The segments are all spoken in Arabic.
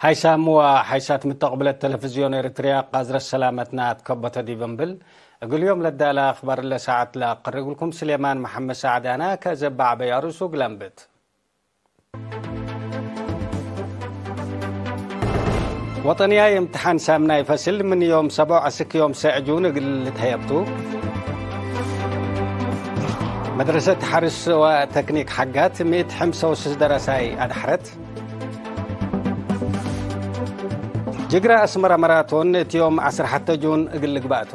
ሃይሳም ሓይሳት ምተቕብለት ቴሌቭዝዮን ኤርትርያ ቃዝረ ሰላመትና ትከበተ ዲበንብል እግልዮም ለዳላ ኣኽባር ለሰዓት ላቀሪብልኩም ስሌማን መሓመድ ሰዓዳና ከዘባዕበያ ርእሱ ግላንብት ወጠንያ የምትሓን ሳምና ይፈስል ምን ዮም ሰቦ ዓስክዮም ሰዕጁን እግል ልትሀየብቱ መድረሰት ሓርስ ወተክኒክ ሓጋት 156 ደረሳይ ኣድሕረት ጅግራ ኣስመራ መራቶን እትዮም 11 ጁን እግል ግባእቱ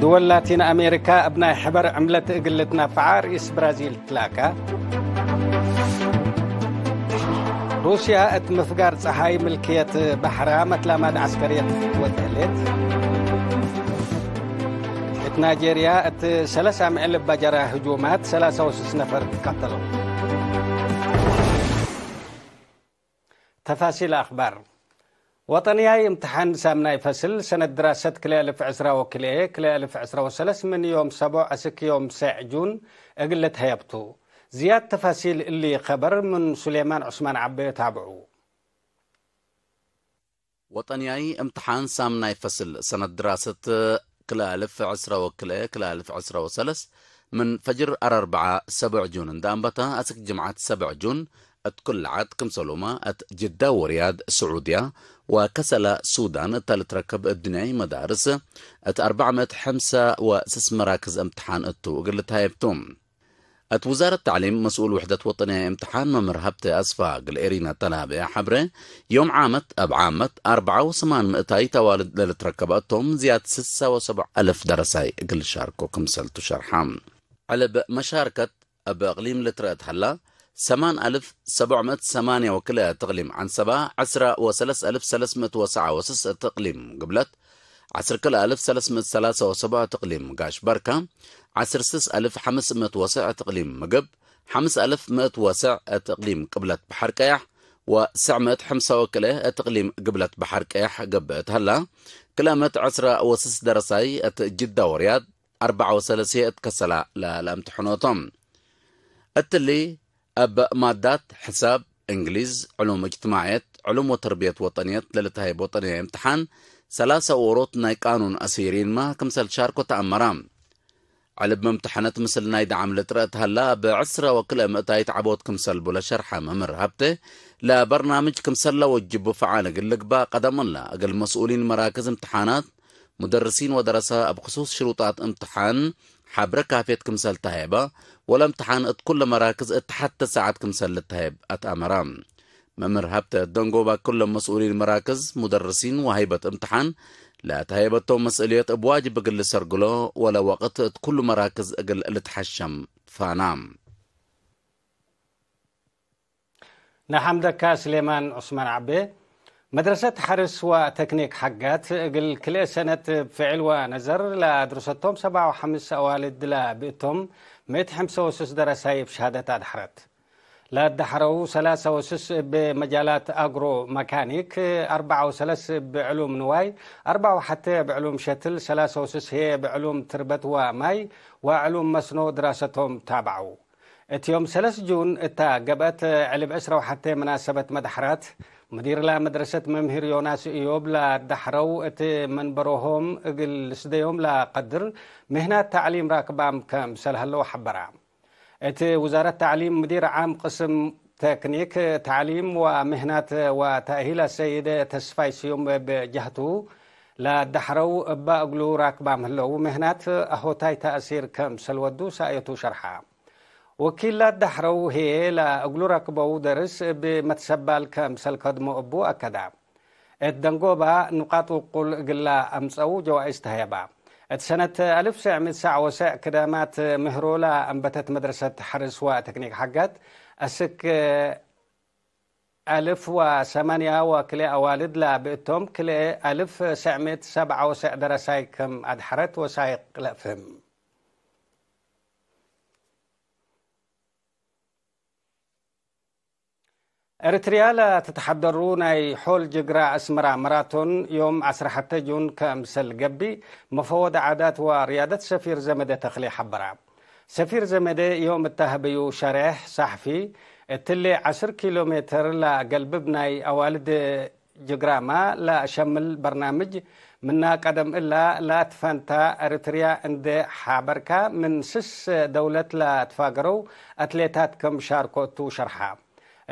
ድወል ላቲን ኣሜሪካ ኣብ ናይ ሕበር ዕምለት እግልት ናፍዓ ርእስ ብራዚል ትላካ ሩስያ እቲ ምፍጋር ፀሓይ ምልክየት ባሕራ መትላማድ ዓስከርየት ወትዕሌት እቲ ናይጀርያ እቲ 30 ምዕል ባጀራ ህጁማት 36 ነፈር ተፋሲል ኣኽባር ወጠንያይ እምትሓን ሳምናይ ፈስል ሰነድ ድራሰት 222 223 ምን ዮም ሰቦ ኣስክዮም ሰዕ ጁን እግለት ሃየብቱ زياد تفاصيل اللي خبر من سليمان عثمان عبي تابعوا وطنياي امتحان سامنا يفصل سنة دراسة كلا ألف عسرة وكلا كلا ألف عسرة وسلس من فجر أربعة سبع جون دامبتا أسك جمعة سبع جون أت كل عاد كم سلومة أت جدة ورياض سعودية وكسل سودان تالت ركب الدنيا مدارس أت أربعمائة حمسة وسس مراكز امتحان أتو قلت هاي بتوم. أت وزارة التعليم مسؤول وحدة وطنية امتحان ممر هبت أسفاق الإيرينا تلابع حبرة يوم عامت أب عامت أربعة وثمان مئتاي توالد للتركباتهم زياد ستة وسبع ألف درساي قل شاركو كمسلتو شرحام. على مشاركة أب أقليم لترأت هلا سمان ألف سبعمائة ثمانية وكلا تقليم. عن سبعة عشرة وثلاث ألف ثلاثمائة وسعة وسس تقليم. قبلت عشر كلا ألف ثلاثمائة ثلاثة وسبعة تقليم. قاش بركة عشر سس ألف حمس مئة وسع تقليم. مقب حمس ألف مئة وسع تقليم. قبلت بحر كيح وسعمة حمسة وكله تقليم. قبلت بحر كيح قبت هلا. كلامة عشرة وسس درساي جدة ورياض أربعة وثلاثية كسلا. لامتحاناتهم التلي أب مادات حساب إنجليز علوم اجتماعيات علوم وتربية وطنيات للتهيب وطنية امتحان ثلاثة وروط ناي قانون أسيرين ما كمسل شاركو تأمرام علب ممتحنات مثل نايد عملة رأت هلا بعسرة وكل مئتاي تعبوت كمسل بولا شرحة ممر هبته. لا برنامج كمسل وجبوا فعالة قل لك با قدم الله. أقل مسؤولين مراكز امتحانات مدرسين ودرساء بخصوص شروطات امتحان حبرة كافية كمسل تهيبة ولا امتحان كل مراكز اتحدى ساعات كمسل التهيب أتأمرام ممر هبت دنجوبا كل مسؤولين المراكز مدرسين وهيبة امتحان. لا تهيبتهم مسؤولية بواجب قل سرقلو ولا وقت كل مراكز قل لتحشم فانام. نحمدك سليمان عثمان عبي. مدرسة حرس وتكنيك حقات قل كل سنة فعل ونظر لدرستهم سبعة وخمس أوالد لبيتهم ميت حمسة وسس درساي بشهادة أدحرت. لا دحروا ثلاثة وسس بمجالات أجرو ميكانيك أربعة وثلاث بعلوم نواي أربعة وحتى بعلوم شتل ثلاثة وسس هي بعلوم تربة وماي وعلوم مسنو دراستهم تابعوا. اتيوم ثلاث جون اتا قبت علب عسرة وحتى مناسبة مدحرات مدير لا مدرسة ممهر يوناس إيوب لا دحروا ات منبروهم أقل سديهم لا قدر مهنة تعليم راكبام كم سلهلو حبرام እቲ وزارة التعليم مدير عام قسم تكنيك تعليم ومهنات وتأهيل السيدة تسفاي سيوم بجهته لا دحرو باقلو راكبا مهلو مهنات أهوتاي تأثير كم سلودو سايتو شرحا وكيل لا دحرو هي لا أقلو راكبو درس بمتسبال كم سلكدمو أبو أكدا. الدنقوبا نقاط قل قلا أمسو جوائز تهيبا سنة ألف ساعة من ساعة وساع كدامات مهرولة أنبتت مدرسة حرس وتكنيك حقات أسك ألف وثمانية وكلي أوالد لا بيتهم كلي ألف ساعة سبعة وساع درساي كم أدحرت وسايق لا إريتريا لا تتحدرون أي حول جغرا أسمرا مراتون يوم عصر حتى جون كأمسل قبي مفوض عادات وريادة سفير زمدة تخلي حبرا. سفير زمدة يوم التهبيو شريح صحفي تلي عشر كيلومتر لا قلب بناي أوالد جغراما لا شمل برنامج منا قدم إلا لا تفانتا إريتريا عند حابركا من سس دولة لا تفاقرو أتليتات كم شاركوتو شرحام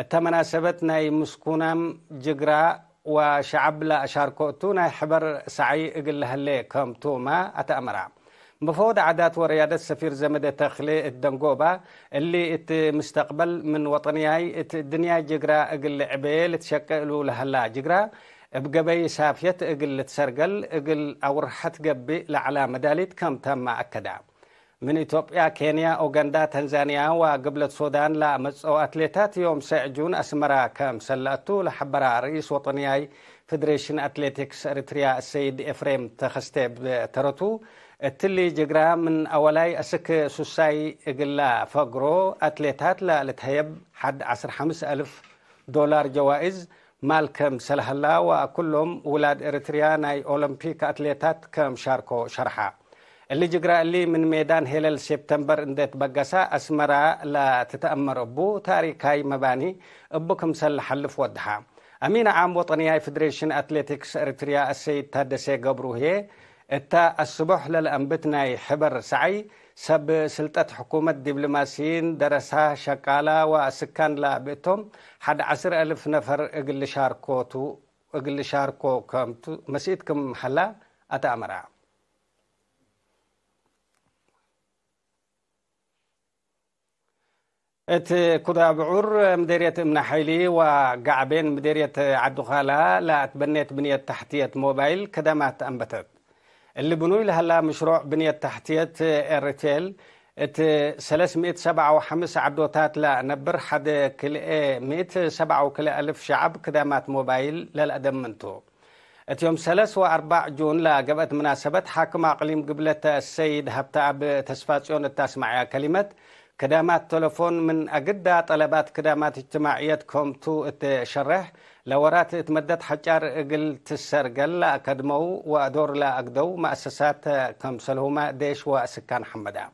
እተመናሰበት ናይ ምስኩናም ጅግራ ወሸዓብ ላሻርኮቱ ናይ ሕበር ሳዓይ እግልሃለ ከምቱማ ኣተኣመራ مفوض عادات وريادة سفير زمد تخلي الدنقوبة اللي ات مستقبل من وطنياي ات الدنيا جقرا اقل عبيل تشكلوا لهلا جقرا بقبي سافيت اقل تسرقل اقل اورحت قبي لعلى مداليت كم تم أكدا من إثيوبيا كينيا أوغندا تنزانيا وقبل السودان لا مصو أتليتات يوم سعجون أسمرا كم سلاتو لحبرا رئيس وطنياي فدريشن أتليتكس إريتريا السيد إفريم تخستي ترتو التلي جقرا من أولاي أسك سوساي إقلا فقرو أتليتات لا لتهيب حد عصر حمس ألف دولار جوائز مال كم سلهلا وكلهم ولاد إريتريا ناي أولمبيك أتليتات كم شاركو شرحا اللي جرى اللي من ميدان هلال سبتمبر اندت بقسا أسمرا لا تتأمر أبو تاريك هاي مباني أبو كمسل حلف ودها أمين عام وطنياي فدريشن أتليتكس إريتريا السيد تادسي قبرو هي. إتا الصبح للانبتنا حبر سعي. سب سلطة حكومة دبلوماسيين درسا شقالة وسكان لابئتهم حد عشر ألف نفر إقل شاركوتو إقل شاركو كمتو مسيتكم حلا أتأمرها أت كذا بعور مديرية امنا حيلي وقعبين مديرية عبد خالة لا أتبنيت بنية تحتية موبايل كدامات أنبتت اللي بنوي لها مشروع بنية تحتية ريتيل أت 307 عبدوتات لا نبر حد كل 107 وكل ألف شعب كدامات موبايل للأدم منتو أت يوم 3 و 4 جون لا قبلت مناسبة حاكم أقليم قبلة السيد هبتعب تسفاتيون التاسمعية كلمة كدامات تلفون من أجدة طلبات كدامات اجتماعية كومتو تشرح لورات تمدد حجار قل تسرقل أكدمو ودور لا أقدو مؤسسات كمسلهما ديش وسكان حمدا.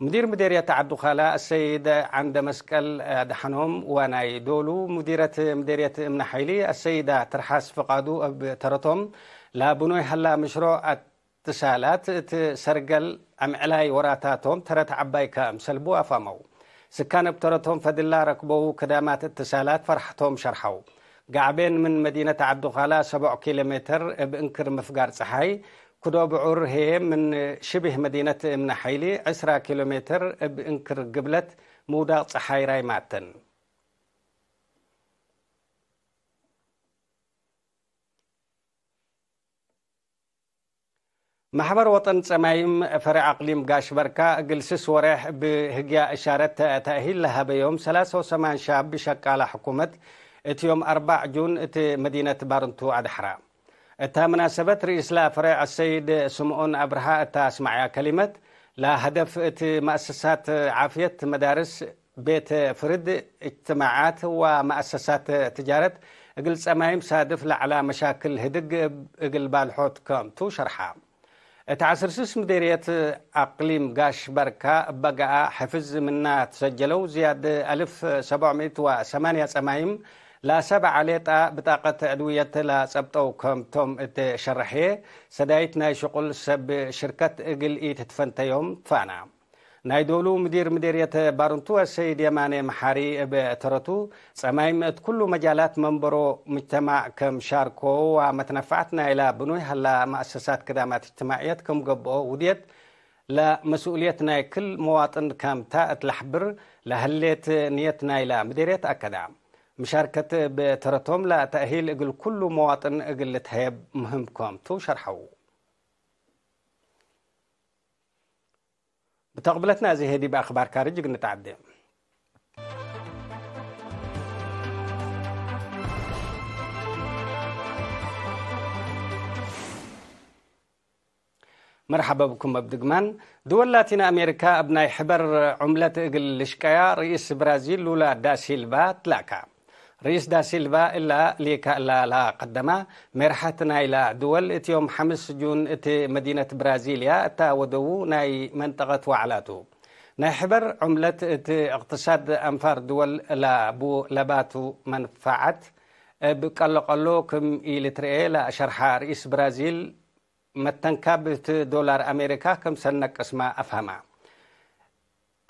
مدير مديرية عبد خالا السيد عند مسكل دحنهم وناي دولو. مديرة مديرية إمن حيلي السيدة ترحاس فقادو بترتم لا بنوي هلا مشروع اتصالات تسرقل أمعلاي وراتاتهم ترت عباي كمسلبو أفامو. سكان بترتهم فدلا ركبو كدامات اتصالات فرحتهم شرحوا قعبين من مدينة عبد خالا سبع كيلومتر بإنكر مفقار صحاي كدو بعور هي من شبه مدينة من حيلي عشرة كيلومتر بإنكر قبلت مودا صحاي راي ماتن. محبر وطن سمايم فرع أقليم قاش بركة قلسس وريح بهجيا إشارة تأهيل لها بيوم 83 شاب بشكالة حكومة اتيوم أربع جون ات مدينة بارنتو أدحرا اتا مناسبة رئيس لا فرع السيد سمعون أبرها اتا اسمعيا كلمة لا هدف ات مؤسسات عافية مدارس بيت فرد اجتماعات ومؤسسات تجارة أقل سمايم سادف لعلى مشاكل هدق أقل بالحوت كومتو تعسرسس مديرية أقليم قاش بركة بقى حفز منا تسجلوا زياد ألف سبعمائة وثمانية سمايم لسبع عليتا بطاقة أدوية لا سبتو كمتم شرحي. سدايت ناي شغل سب شركة إقل إيت تفنتيوم فانا. ناي دولو مدير مديرية بارنتو السيد يماني محاري بترتو سمايم كل مجالات منبرو مجتمع كم شاركو ومتنفعتنا إلى بنوي هلا مؤسسات كدامات اجتماعيات كم قبو وديت. لمسؤوليتنا كل مواطن كم تاءت لحبر لهليت نيتنا إلى مديرية أكدام مشاركة بترتهم لتأهيل إقل كل مواطن إقل تهيب مهمكم تو شرحوا بتقبلتنا زي هدي بأخبار كارج نتعدي مرحبا بكم مبدقمان دول لاتين أمريكا أبناء حبر عملة إقل لشكايا رئيس برازيل لولا دا سيلفا تلاكا. ريس دا سيلفا إلا ليك لا لا قدما مرحتنا إلى دول. اتيوم حمس جون ات مدينة برازيليا. تا ودو ناي منطقة وعلاتو. ناي حبر عملة ات اقتصاد أنفار دول لا بو لباتو منفعت. بقلو قلو كم إلترئي إيه لا شرحة رئيس برازيل. متنكابت دولار أمريكا كم سنك اسمها أفهمها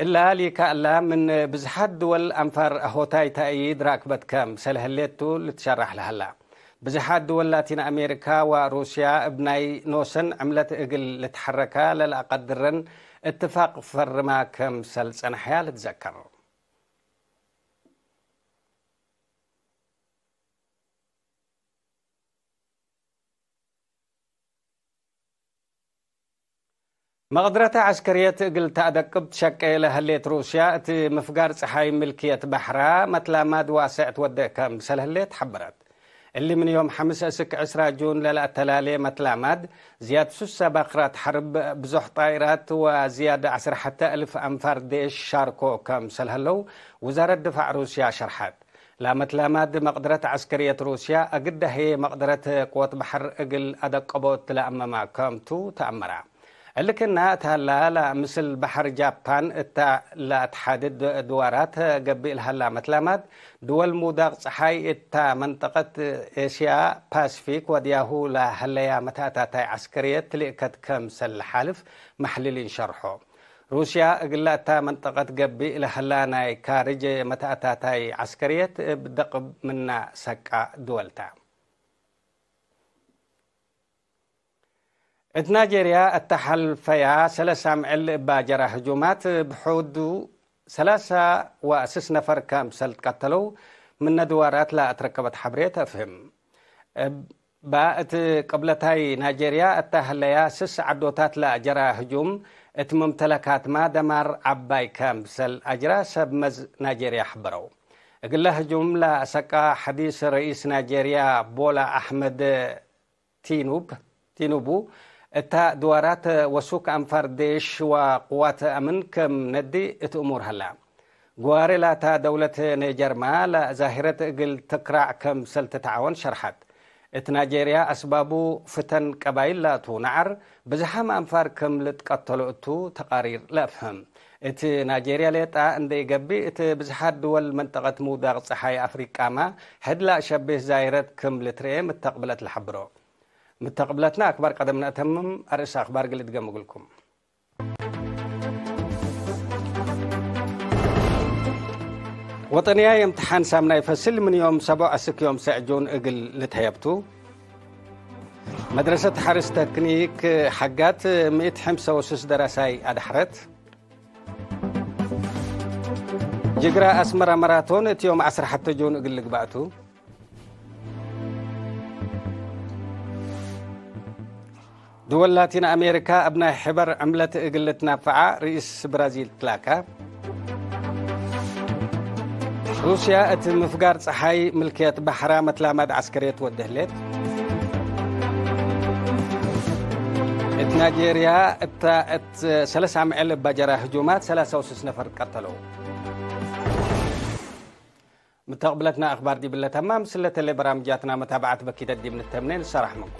إلا اللالي كألا من بزحد دول أنفر أهوتاي تأييد راكبت كم سلهليتو لتشرح لها لا بزحد دول لاتين أمريكا وروسيا ابناي نوسن عملت إقل لتحركا للأقدرن. اتفاق فرما كم حيال تذكروا مقدرة عسكرية قل تأدقب تشكي لهليت روسيا ات مفقار صحاي ملكية بحرا مثل ماد واسع تودع كم سلهليت حبرت. اللي من يوم حمس أسك عسرا جون للا تلالي متلامد زياد سوسة بقرات حرب بزح طائرات وزيادة عسر حتى ألف أنفار ديش شاركو كم سلهلو وزارة دفاع روسيا شرحت. لا متلامد مقدرة عسكرية روسيا أقد هي مقدرة قوة بحر أقل أدق أبوت كم تو تأمرا. لكن تهلا لا مثل بحر جابان إتا لا تحدد دوارات قبل هلا متلامد دول مودق صحاي إتا منطقة اسيا باسفيك ودياهو لا هليا متاتاتاي عسكرية تلقت كم سل حالف محللين شرحو. روسيا قلا تا منطقة قبي لهلا ناي كارج متاتاتاي عسكرية بدق منا سكا دولتا. ات نيجيريا التحلفيا سلسة معل باجرة هجومات بحود ثلاثة وأسس نفر كأم سلت قتلوا من ندوارات لا أتركبت حبريت أفهم. بقت قبلتاي نيجيريا التهليا سس عدوتات لا جرى هجوم. إت ممتلكات ما دمر عباي كأم سل أجرى سب مز نيجيريا حبروا قل هجوم لا سكا حديث رئيس نيجيريا بولا أحمد تينوب تينوبو እታ ድዋራት ወሱክ ኣንፋር ዴሽ ወቁዋት ኣምን ከም ነዲ እቲ እሙር ሃላ ጓሬ ላታ ደውለት ኔጀርማ ለዛሂረት እግል ትክራዕ ከም ሰልቲ ተዓወን ሸርሓት እቲ ናይጀርያ ኣስባቡ ፍተን ቀባይል ላቱ ነዓር ብዝሓም ኣንፋር ከም ልጥቀተሎ እቱ ተቃሪር ለእፍህም እቲ ናይጀርያ ሌጣ እንደይገቢ እቲ ብዙሓት ድወል መንጠቐት ምውዳቕ ፀሓይ ኣፍሪቃማ ሕድላ ሸቤህ ዛይረት ከም ልትርአ ምተቕብለት ዝሓብሮ متقبلتنا أكبر قدم نأتمم أرئيس أخبار قلت لكم وطنيا امتحان سامنا يفصل من يوم سبع أسك يوم سعجون إقل لتهيبتو. مدرسة حارس تكنيك حقات مئة حمسة وسوس دراساي أدحرت. جقرا أسمر مراتون يوم عصر حتى جون إقل لقباتو دول لاتين أمريكا أبناء حبر عملة إقلة نافعة رئيس برازيل تلاكا روسيا ات مفقار صحاي ملكية بحرة متلامد عسكرية ودهلت نيجيريا ات إت سلس عم علب بجرى هجومات ثلاثة وسس نفر قتلوا. متقبلتنا أخبار دي بالله تمام سلة اللي برامجاتنا متابعة بكيدة دي من التمنين الصراحة منكم.